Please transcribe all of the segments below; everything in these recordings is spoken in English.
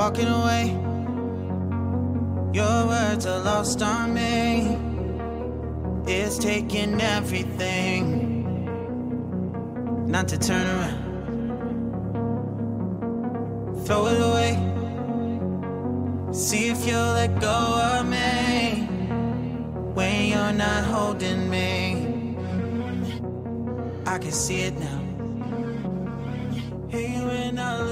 walking away. Your words are lost on me. It's taking everything not to turn around. Throw it away. See if you'll let go of me when you're not holding me. I can see it now. Hey, when I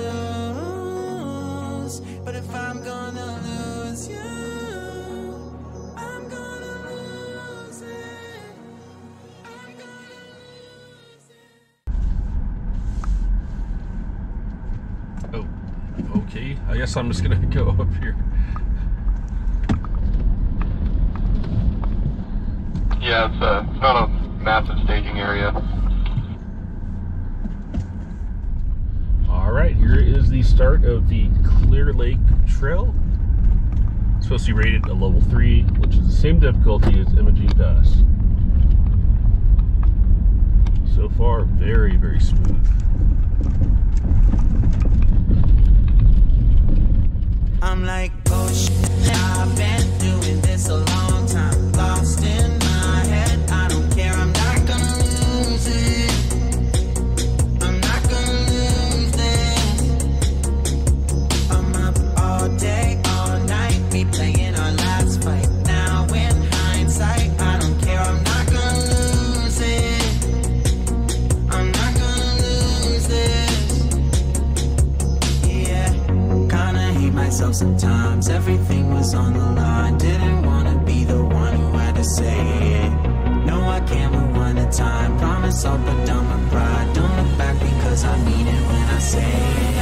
guess I'm just gonna go up here. Yeah, it's, uh, it's not a massive staging area. All right, here is the start of the Clear Lake Trail. It's supposed to be rated a level three, which is the same difficulty as Imogene Pass. So far, very, very smooth. I'm like, oh shit, I've been doing this a long the. Didn't wanna be the one who had to say it. No, I can't at time. Promise I'll put down my pride. Don't look back because I mean it when I say it.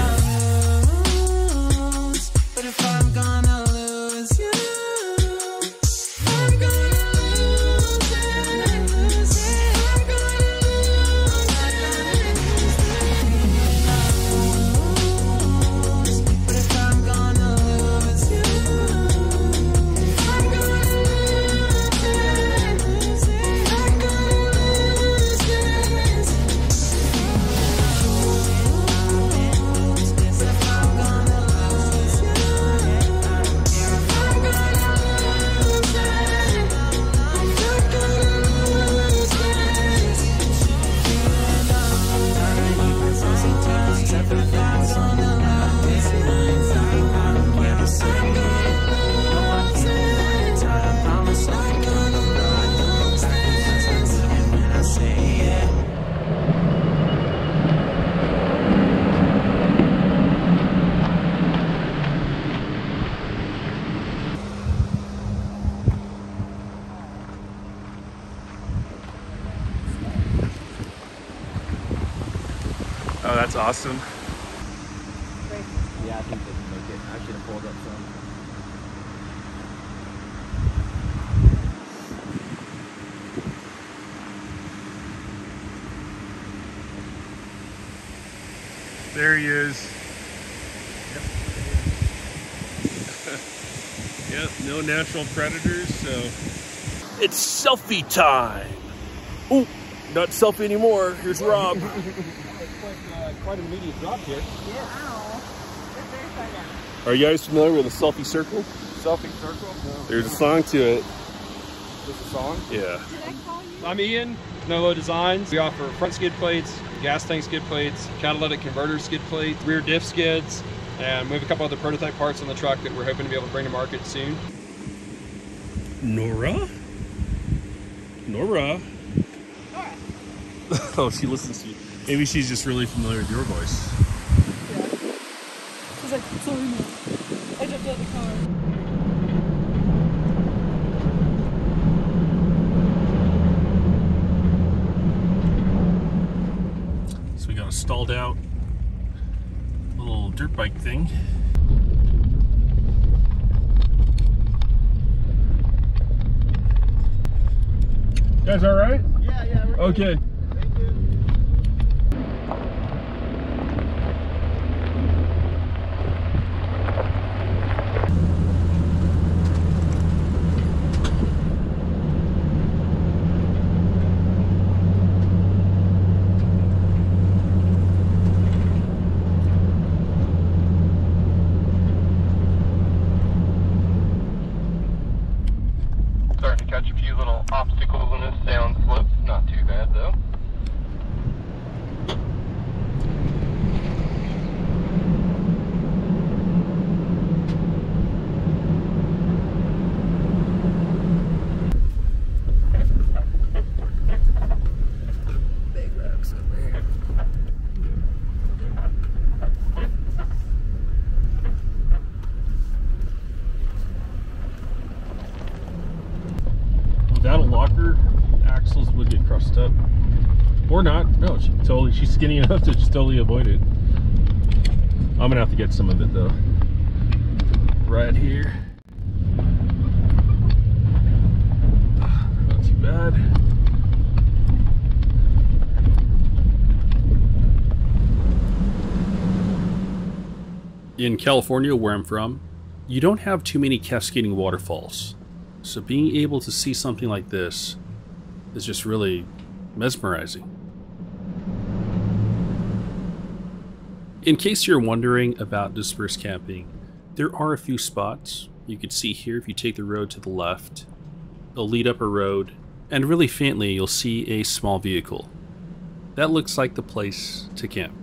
Oh, that's awesome. Yeah, I think they can make it. I should have pulled up some. There he is. Yep. yep, no natural predators, so. It's selfie time. Ooh, not selfie anymore. Here's Rob. Quite, uh, quite an immediate drop here. Yeah. Are you guys familiar with the selfie circle? Selfie circle. No. There's a song to it. Just a song. Yeah. I'm Ian, Nolo Designs. We offer front skid plates, gas tank skid plates, catalytic converter skid plates, rear diff skids, and we have a couple other prototype parts on the truck that we're hoping to be able to bring to market soon. Nora? Nora? oh, she listens to you. Maybe she's just really familiar with your voice. Yeah. She's like, sorry, Mom. I jumped out of the car. So we got a stalled out little dirt bike thing. You guys all right? Yeah, yeah. We're Okay. Thank axles would get crushed up. Or not. No, she totally she's skinny enough to just totally avoid it. I'm gonna have to get some of it though. Right here. Not too bad. In California, where I'm from, you don't have too many cascading waterfalls. So being able to see something like this is just really mesmerizing. In case you're wondering about dispersed camping, there are a few spots. You can see here if you take the road to the left, it'll lead up a road, and really faintly you'll see a small vehicle. That looks like the place to camp.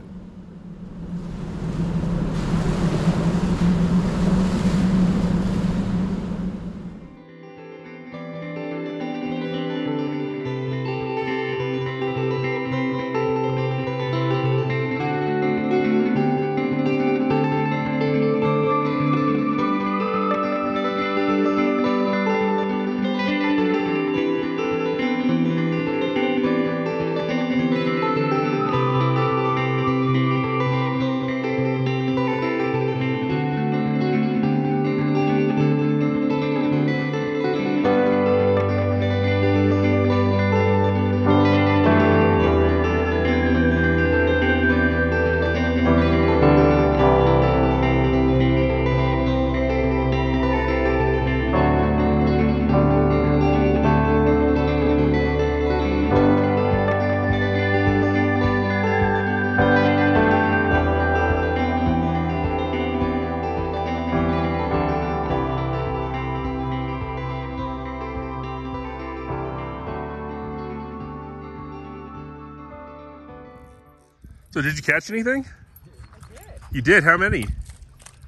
So did you catch anything? I did. You did. How many?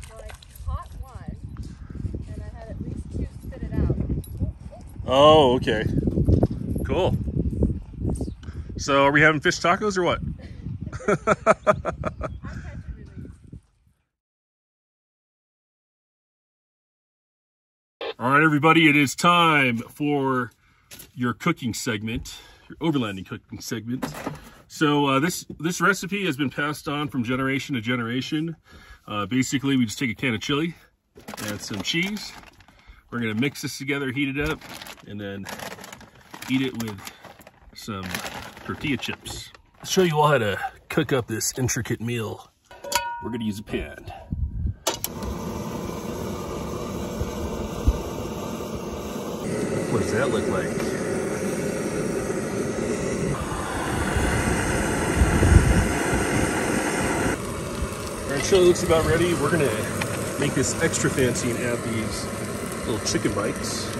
Well, I caught one, and I had at least two spit it out. Oh, okay. Cool. So are we having fish tacos or what? I'm catching really. All right, everybody, it is time for your cooking segment, your overlanding cooking segment. So uh, this this recipe has been passed on from generation to generation. Uh, basically, we just take a can of chili, add some cheese. We're gonna mix this together, heat it up, and then eat it with some tortilla chips. To show you all how to cook up this intricate meal, we're gonna use a pan. What does that look like? All right, chili looks about ready. We're gonna make this extra fancy and add these little chicken bites.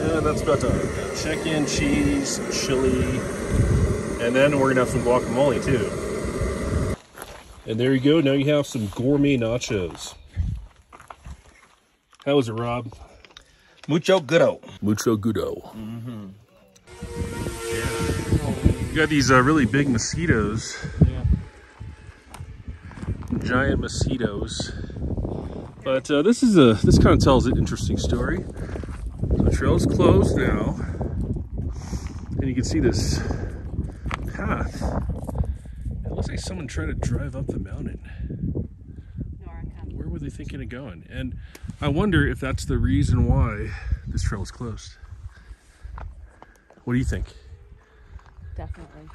And that's about done. Chicken, cheese, chili, and then we're gonna have some guacamole too. And there you go. Now you have some gourmet nachos. How was it, Rob? Mucho goodo. Mucho gudo. You got these uh, really big mosquitoes. Giant mosquitoes. But uh, this is a this kind of tells an interesting story. The trail's closed now, and you can see this path. It looks like someone tried to drive up the mountain. Where were they thinking of going? And I wonder if that's the reason why this trail is closed. What do you think? Definitely.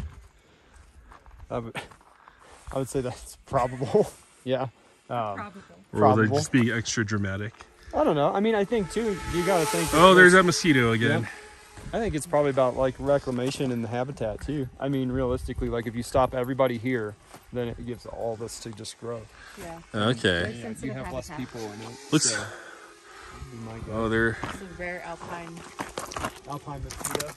I would, say that's probable. yeah. Um, Probable. Or were they Probable. just being extra dramatic? I don't know. I mean, I think too. You got to think. Oh, there's this- that mosquito again. I think it's probably about like reclamation and the habitat too. I mean, realistically, like if you stop everybody here, then it gives all this to just grow. Yeah. Okay. Very You sensitive have less people in it. Let's. so you might go- Oh, there. This is rare alpine Alpine mosquito.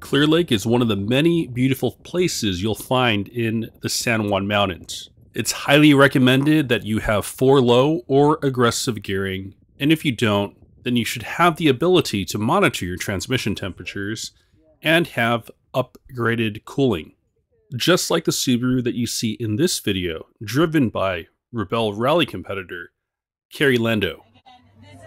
Clear Lake is one of the many beautiful places you'll find in the San Juan Mountains. It's highly recommended that you have four low or aggressive gearing, and if you don't, then you should have the ability to monitor your transmission temperatures and have upgraded cooling. Just like the Subaru that you see in this video, driven by Rebelle Rally competitor Carey Lando.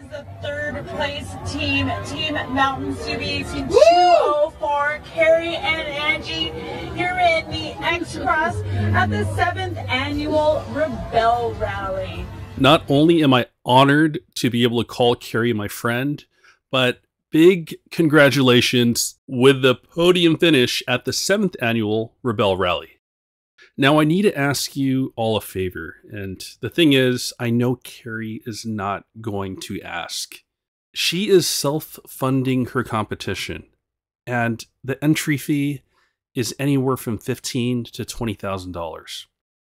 This is the third place team, Team Mountain Subies in 204. Carey and Angie, you're in the X Cross at the seventh annual Rebelle Rally. Not only am I honored to be able to call Carey my friend, but big congratulations with the podium finish at the seventh annual Rebelle Rally. Now, I need to ask you all a favor, and the thing is, I know Carey is not going to ask. She is self funding her competition, and the entry fee is anywhere from fifteen to twenty thousand dollars.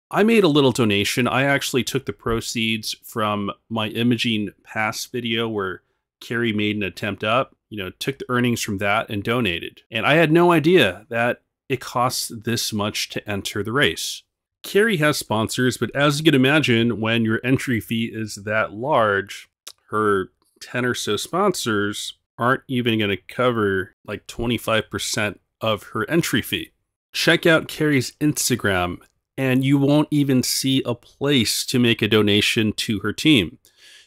I made a little donation. I actually took the proceeds from my Imogene Pass video where Carey made an attempt up, you know, took the earnings from that and donated. And I had no idea that it costs this much to enter the race. Carey has sponsors, but as you can imagine, when your entry fee is that large, her 10 or so sponsors aren't even going to cover like 25% of her entry fee. Check out Carey's Instagram, and you won't even see a place to make a donation to her team.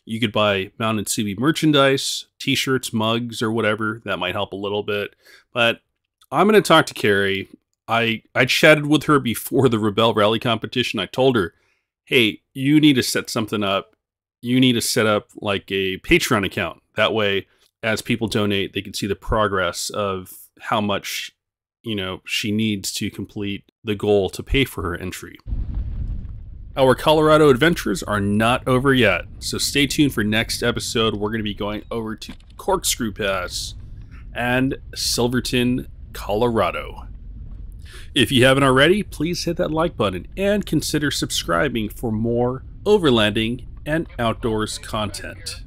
You could buy Mountain Subi merchandise, t shirts, mugs, or whatever. That might help a little bit. But I'm going to talk to Carey. I, I chatted with her before the Rebelle Rally competition. I told her, hey, you need to set something up. You need to set up like a Patreon account. That way, as people donate, they can see the progress of how much, you know, she needs to complete the goal to pay for her entry. Our Colorado adventures are not over yet, so stay tuned for next episode. We're going to be going over to Corkscrew Pass and Silverton, Colorado. If you haven't already, please hit that like button and consider subscribing for more overlanding and outdoors content.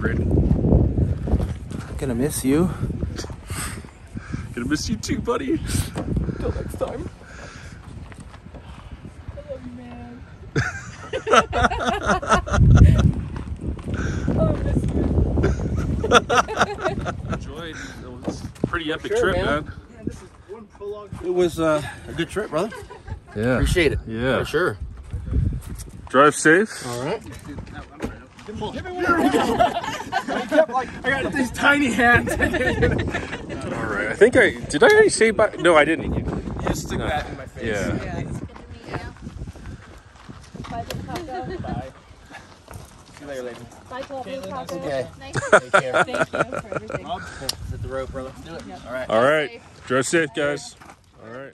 What do you? Gonna miss you. Gonna miss you too, buddy. Till next time. Hello, you man. Enjoyed. It was a pretty epic Sure, trip, man. man. This is one prologue. It was uh, a good trip, brother. Yeah. Appreciate it. Yeah. For sure. Drive safe. All right. I got these tiny hands. All right. I think I did. I already say bye. No, I didn't. you stick that in my face. Yeah. Bye, Blue Taco. Bye. See you later, lady. Bye, Club Blue Taco. Okay. Nice. Take care. Thank you for everything. Hit the road, brother. Do it. All right. All right. Drive safe, guys. All right.